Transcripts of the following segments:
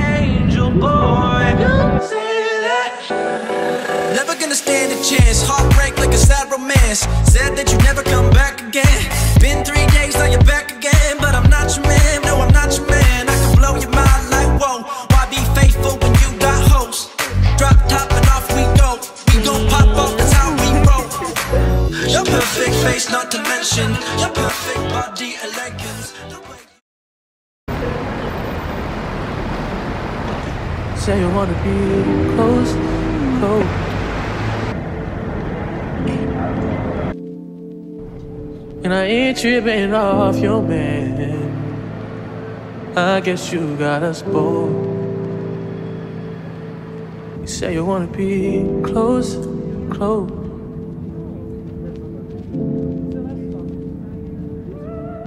Angel boy. don't say that. Never gonna stand a chance. Heartbreak like a sad romance. Said that You say you wanna be close, close. And I ain't tripping off your man. I guess you got us both. You say you wanna be close, close.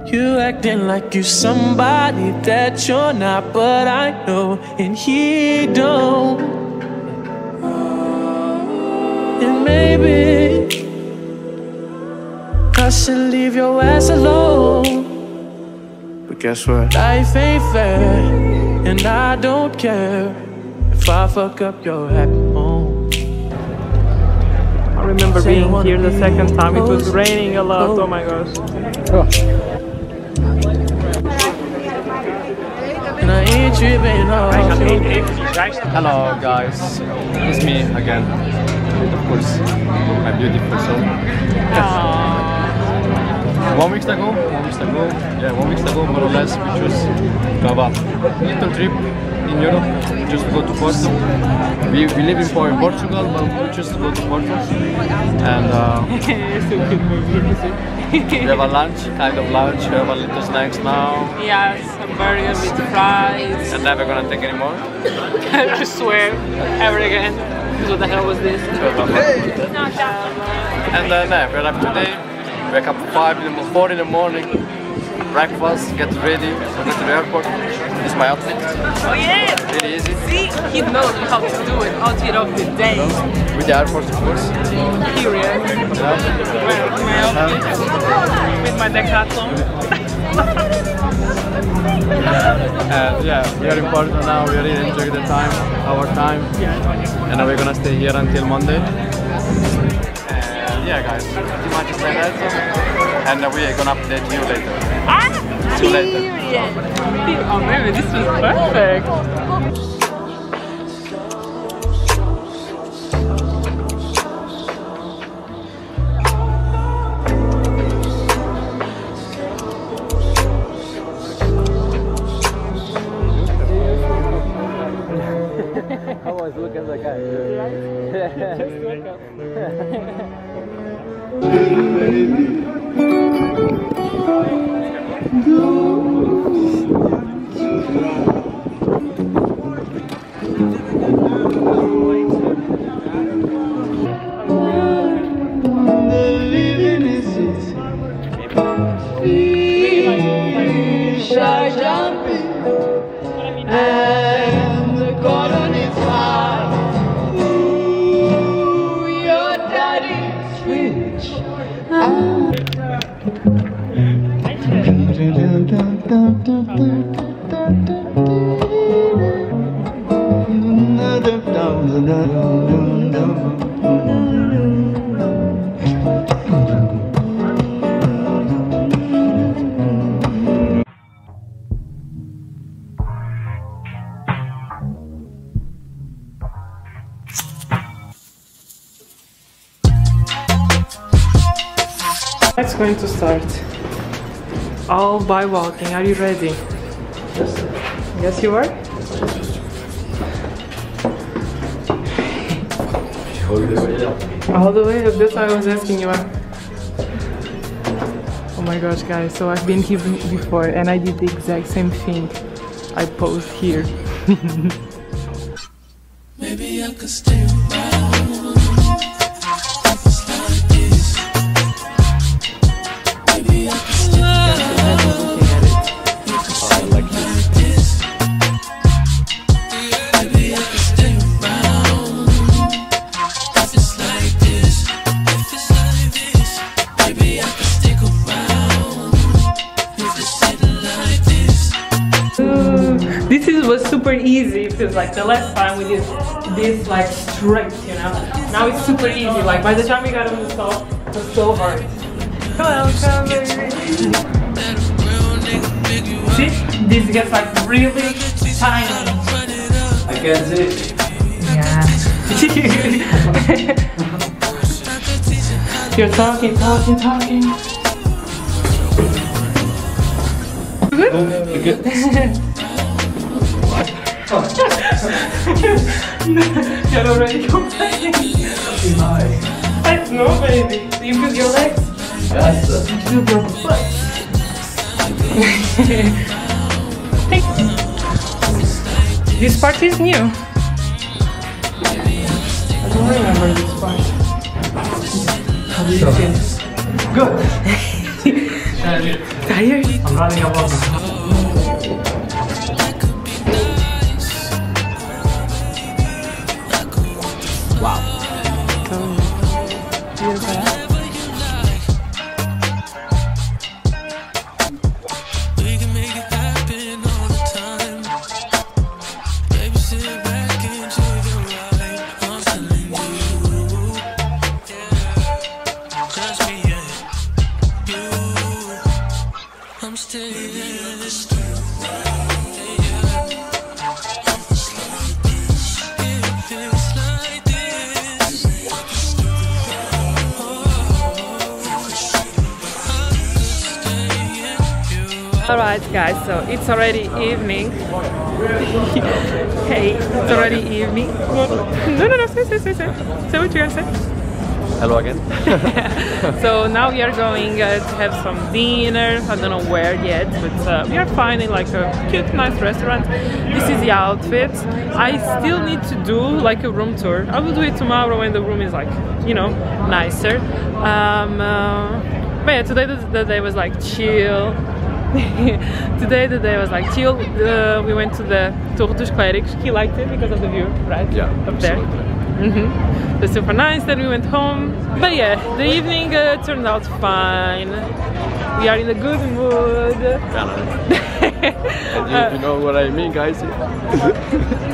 You acting like you somebody that you're not, but I know, and he don't. And maybe I should leave your ass alone. But guess what? Life ain't fair, and I don't care if I fuck up your happy home. I remember being here the second time. It was raining a lot. Oh, oh. my gosh. Oh. And I ain't tripping off your Hello guys, it's me again. With of course my beautiful soul. One week ago, one week ago, yeah, one week ago more or less, we chose to have a little trip in Europe, just to go to Porto. We, we live in, Portugal, but we just to go to Porto. And uh, we have a lunch, kind of lunch, we have a little snacks now, Yes, a burger with fries. and never gonna take anymore. I swear, ever again. What the hell was this? And then uh, we arrived today, wake up 5 in the, 4 in the morning, breakfast, get ready, so go to the airport. This is my outfit, Oh yeah! really easy. See, he knows how to do it. Outfit of the day. With the airport, of course. Period. Yeah. Well, my outfit with my decathlon. And yeah, we are in Porto now, we really enjoy the time, our time. And now we're gonna stay here until Monday. And yeah guys, pretty much is like that. And we are gonna update you later. Ah, See you later. period. Oh, maybe this was perfect. By walking. Are you ready? Yes, you are? All the way up. That's why I was asking you. Oh my gosh, guys. So I've been here before and I did the exact same thing. I posed here. Maybe I could stay around. Maybe I could like the last time we did this like straight, you know. Now it's super easy. Like by the time we got on the stall, it was so hard. Welcome, baby. See, this gets like really tiny. I can see. Yeah. You're talking, talking, talking. You're already complaining. I know, baby. Do you feel your legs? Yes. You feel your butt. This part is new. I don't remember this part. How do you feel? Good. Tired? I'm running above Alright guys, so it's already evening. hey, it's already evening. No, no, no, say, say, say, say. Say what you're gonna say. Hello again. So now we are going uh, to have some dinner. I don't know where yet, but uh, we are finding like a cute, nice restaurant. This is the outfit. I still need to do like a room tour. I will do it tomorrow when the room is like, you know, nicer. Um, uh, but yeah, today the, the day was like chill. today the day was like chill. Uh, we went to the Torre dos Clérigos. He liked it because of the view, right? Yeah, up there. absolutely. hmm It was super nice. Then we went home. But yeah, the evening uh, turned out fine. We are in a good mood. Kind of. And you, you know what I mean, guys?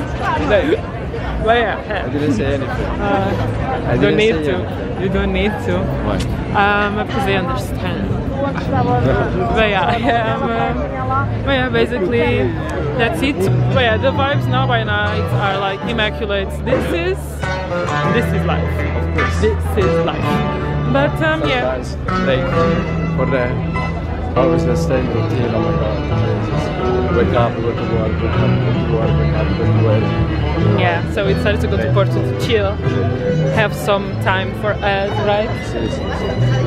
But I yeah, didn't say anything. uh, I you don't didn't need to. anything. You don't need to. Why? Um, because I understand. But yeah, um, uh, but yeah, basically that's it. But yeah, the vibes now by night are like immaculate. This is this is life. This is life. But um, yeah. Like, for the always the same routine. Oh my god. Jesus. Wake up, go to work, wake up, go to work, wake up, go to work. Yeah, so we decided to go to Porto to chill, have some time for us, right?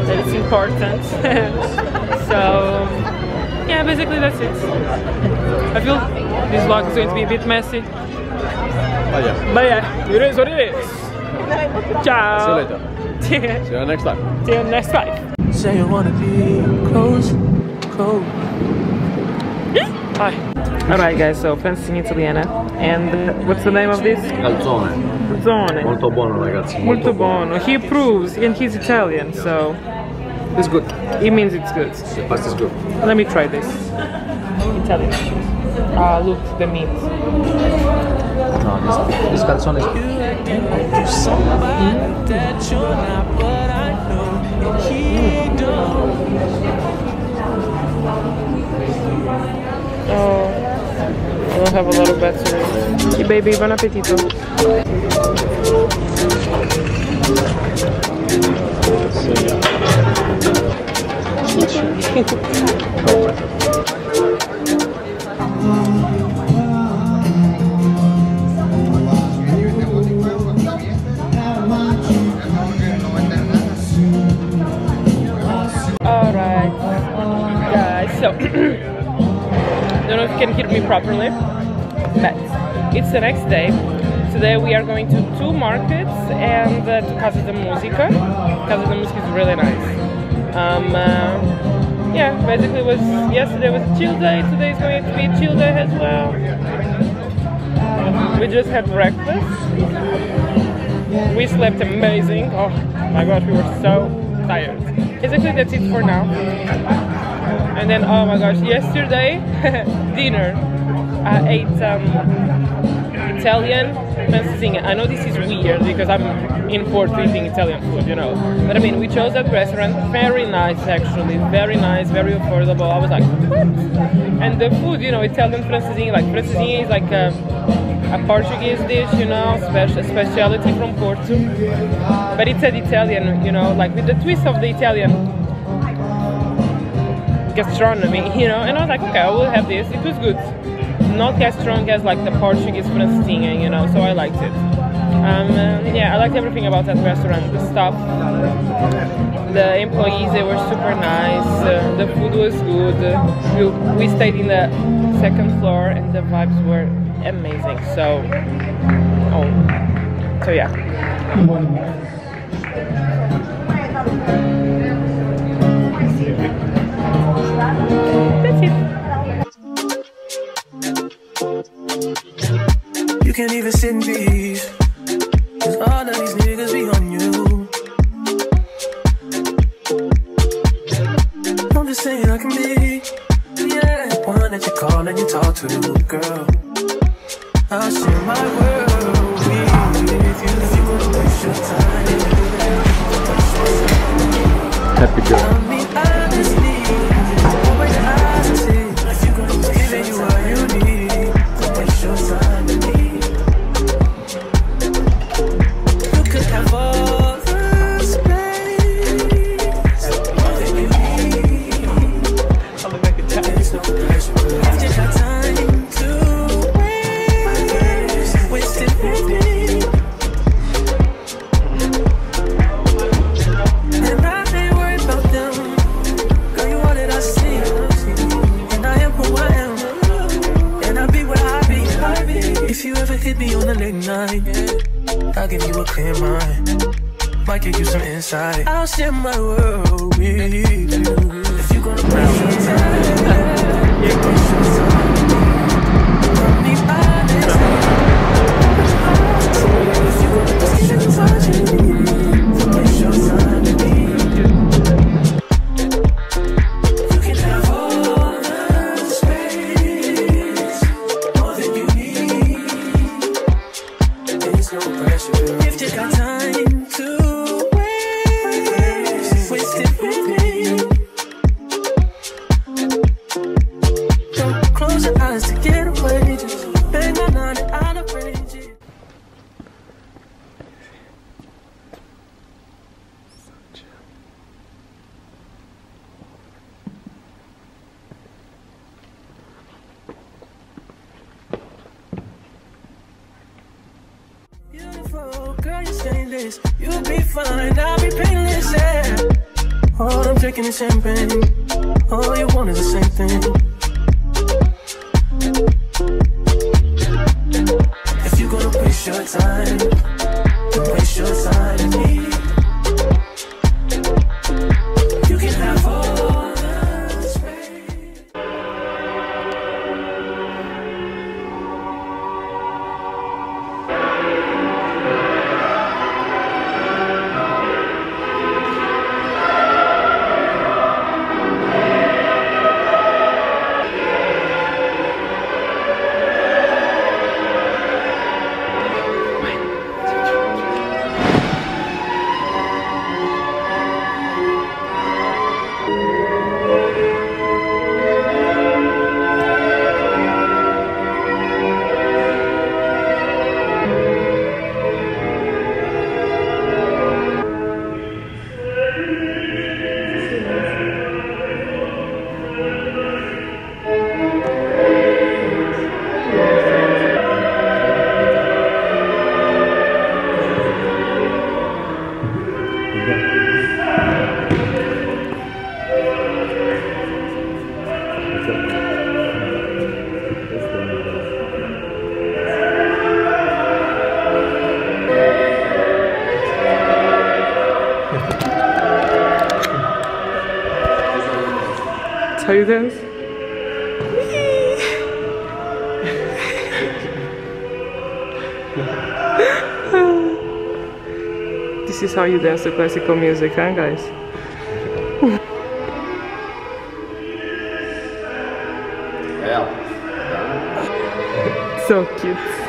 That is important. so, yeah, basically that's it. I feel this vlog is going to be a bit messy, Oh yeah. but yeah, it is what it is. Ciao. See you later. See you next time. See you next time. Say you wanna be close, close. Hi. Alright guys, so pensi in italiana. And uh, what's the name of this? Calzone. Zone. Molto buono ragazzi. Molto buono. He approves and he's Italian, so It's good. it means it's good. The pasta is good. Let me try this. Italian. Ah, look, the meat. No, this, this calzone is that you're not, Oh, I don't have a lot of battery. Hey, baby, buon appetito. Alright, guys, so you can hear me properly, but it's the next day. Today we are going to two markets and uh, to Casa de Música. Casa de Música is really nice. Um, uh, yeah, basically was yesterday was a chill day. Today is going to be a chill day as well. We just had breakfast. We slept amazing. Oh my gosh, we were so tired. Basically, that's it for now. And then, oh my gosh, yesterday dinner, I ate um, Italian cuisine. I know this is weird because I'm in Porto eating Italian food, you know. But I mean, we chose that restaurant. Very nice, actually. Very nice, very affordable. I was like, what? And the food, you know, Italian francesinha. Like francesinha is like a, a Portuguese dish, you know, special specialty from Porto. But it's an Italian, you know, like with the twist of the Italian gastronomy, you know. And I was like, okay, I will have this. It was good. Not as strong as like the Portuguese francesinha, you know. So I liked it. Um, yeah, I liked everything about that restaurant. The staff, the employees, they were super nice. Uh, the food was good. We, we stayed in the second floor, and the vibes were amazing. So, oh, so yeah. Can't even sit in peace. Cause all of these niggas be on you. I'm just saying I can be, yeah, one that you call and you talk to, girl. I'll share my world with you if you wanna waste your time. Happy girl. Drinking is champagne. All you want is the same thing. If you're gonna waste your time, this is how you dance to classical music, huh guys? so cute.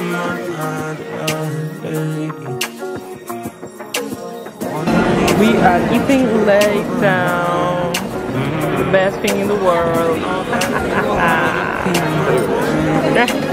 We are eating leg down, the best thing in the world.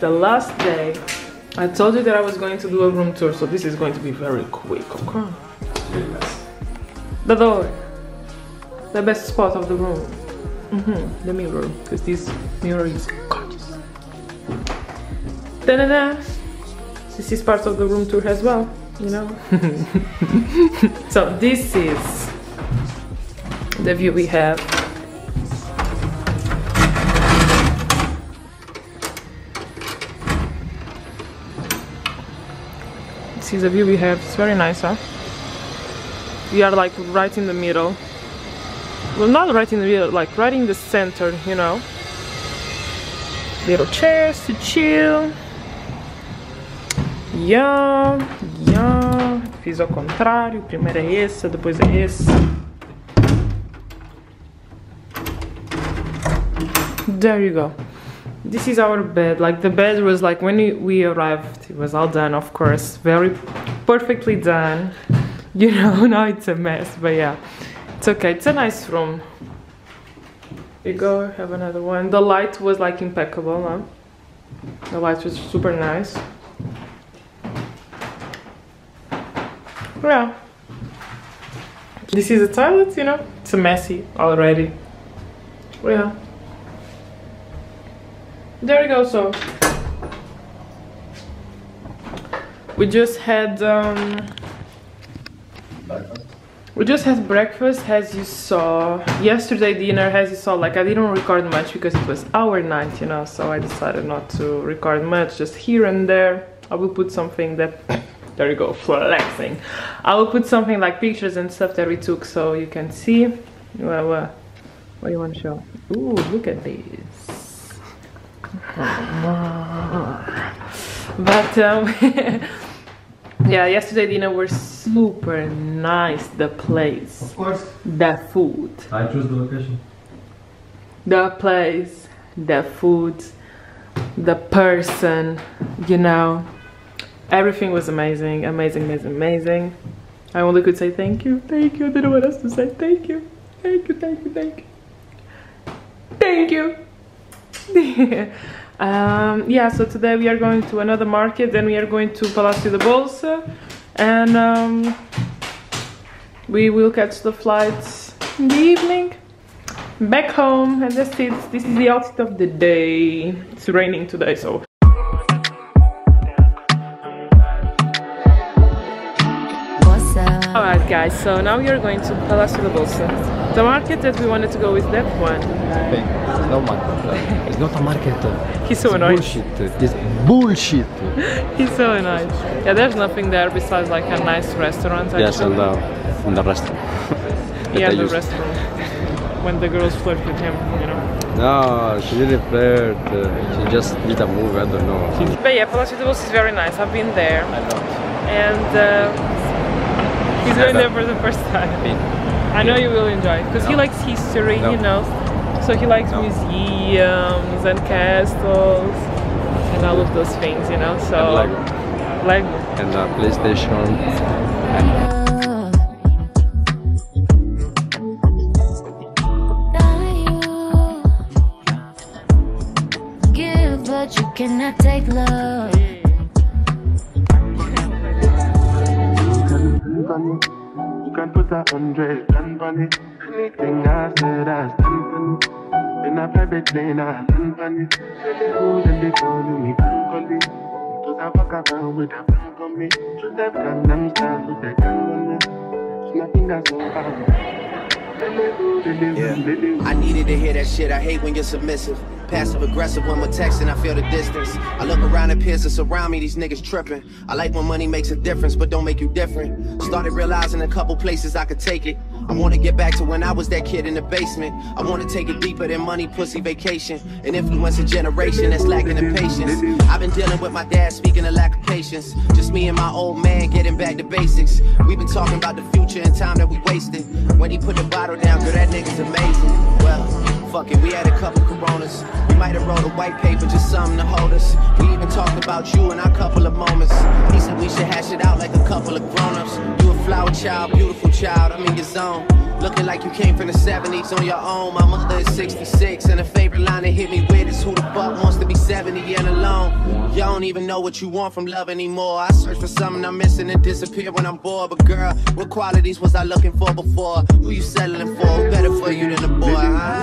the last day. I told you that I was going to do a room tour, so this is going to be very quick, okay? The door. The best spot of the room. hmm the mirror, because this mirror is gorgeous. Da-da-da. This is part of the room tour as well, you know? so this is the view we have. Is the view we have. It's very nice, huh? We are like right in the middle. Well, not right in the middle, like right in the center, you know. Little chairs to chill. Yeah, yeah. Fiz ao contrário. Primeiro é esse, depois é esse. There you go. This is our bed. Like the bed was like when we- arrived, it was all done, of course, very perfectly done. You know, now it's a mess, but yeah, it's okay. It's a nice room. You go have another one. The light was like impeccable, huh? The light was super nice. Yeah. This is a toilet, you know. It's a messy already. Yeah. There we go. So we just had um, we just had breakfast, as you saw. Yesterday dinner, as you saw. Like I didn't record much because it was our night, you know. So I decided not to record much, just here and there. I will put something that. There you go, flexing. I will put something like pictures and stuff that we took so you can see. Well, what, what do you want to show? Ooh, look at this. But um, yeah, yesterday dinner was super nice. The place, Of course. the food, I choose the location. the place, the food, the person. You know, everything was amazing, amazing, amazing, amazing. I only could say thank you, thank you. I didn't know what else to say. Thank you, thank you, thank you, thank you, thank you. um, yeah, so today we are going to another market, then we are going to Palacio de Bolsa, and um, we will catch the flights in the evening back home, and that's it. This is the outfit of the day. It's raining today, so. Alright, guys, so now we are going to Palacio de Bolsa. The market that we wanted to go is that one. Market. It's not a market. He's so It's annoyed. bullshit. It's bullshit. He's so annoyed. Yeah, there's nothing there besides like a nice restaurant. Actually. Yes, and uh, in the restaurant. yeah, the restaurant. When the girls flirt with him, you know. No, she didn't flirt. Uh, she just did a move. I don't know. But yeah, Palacio de Bolsa is very nice. I've been there, I know. and uh, he's going there for the first time. I know you will enjoy because he likes history, No. you know. So he likes No. museums and castles and all of those things, you know. So And Lego. Lego. And uh, PlayStation. Give, cannot take love. You can put a hundred grand on. Anything I said, I stand on it. In a private lane, I land on it. Who then they call me Bankoli? Cause I walk around with a bank on me. To them Gangnam style with the gang on me. Nothing that's so bad. Yeah. I needed to hear that shit. I hate when you're submissive. Passive aggressive when we're texting, I feel the distance. I look around at peers that's around me, these niggas tripping. I like when money makes a difference, but don't make you different. Started realizing a couple places I could take it. I wanna get back to when I was that kid in the basement. I wanna take it deeper than money, pussy, vacation. And influence a generation that's lacking in patience. I've been dealing with my dad speaking of lack of patience. Just me and my old man getting back to basics. We've been talking about the future and time that we wasted. When he put the bottle down, girl, that nigga's amazing. Well, Fuck it, we had a couple coronas. We might have wrote a white paper, just something to hold us. We even talked about you in our couple of moments. He said we should hash it out like a couple of grown-ups. You a flower child, beautiful child, I'm in your zone. Looking like you came from the 70s on your own. My mother is 66, and a favorite line that hit me with is who the fuck wants to be 70 and alone. Y'all don't even know what you want from love anymore. I search for something I'm missing and disappear when I'm bored. But girl, what qualities was I looking for before? Who you settling for? Who better for you than a boy? Huh?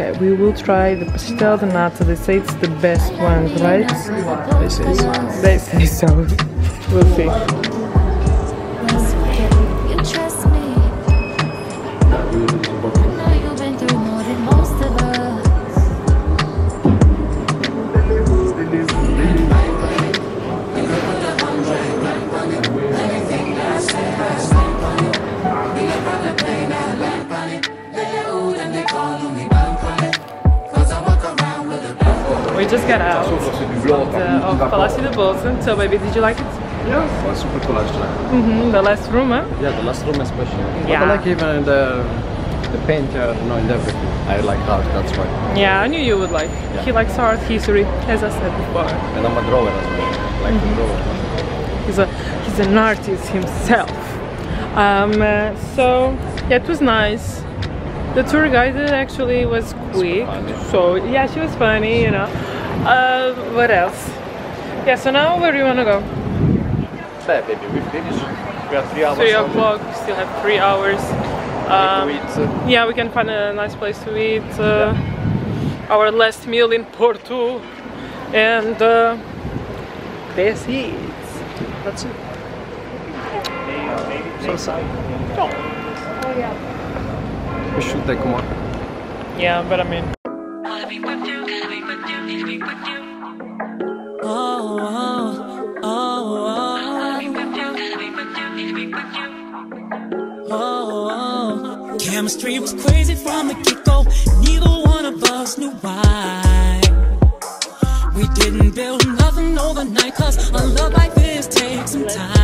Okay, we will try the pastel de nata. They say it's the best one, right? They say so. They say so. We'll see. Got out of, the, of Palacio de Bolsa. So, baby, did you like it? Yeah, well, super cool actually. Mm-hmm, the last room, huh? Yeah, the last room especially. Yeah. But I like even the the paint, uh, you know, and everything. I like art, that's why. Yeah, I knew you would like. He likes art history, as I said before. And I'm a drawer as well. I like to draw. He's a he's an artist himself. Um, uh, so yeah, it was nice. The tour guide actually was quick, funny. so yeah, she was funny, you know. Uh, what else? Yeah, so now where do you wanna go? Yeah, baby, we finished. We have three hours. Three o'clock. We still have three hours. Um, We to eat, uh, yeah, we can find a nice place to eat. Uh, Our last meal in Porto, and uh, that's it. That's it. So sad. Oh, yeah. We should take more. Yeah, but I mean. Oh, oh, oh, Chemistry was crazy from the get-go. Neither one of us knew why. We didn't build nothing overnight, cause a love like this takes some time.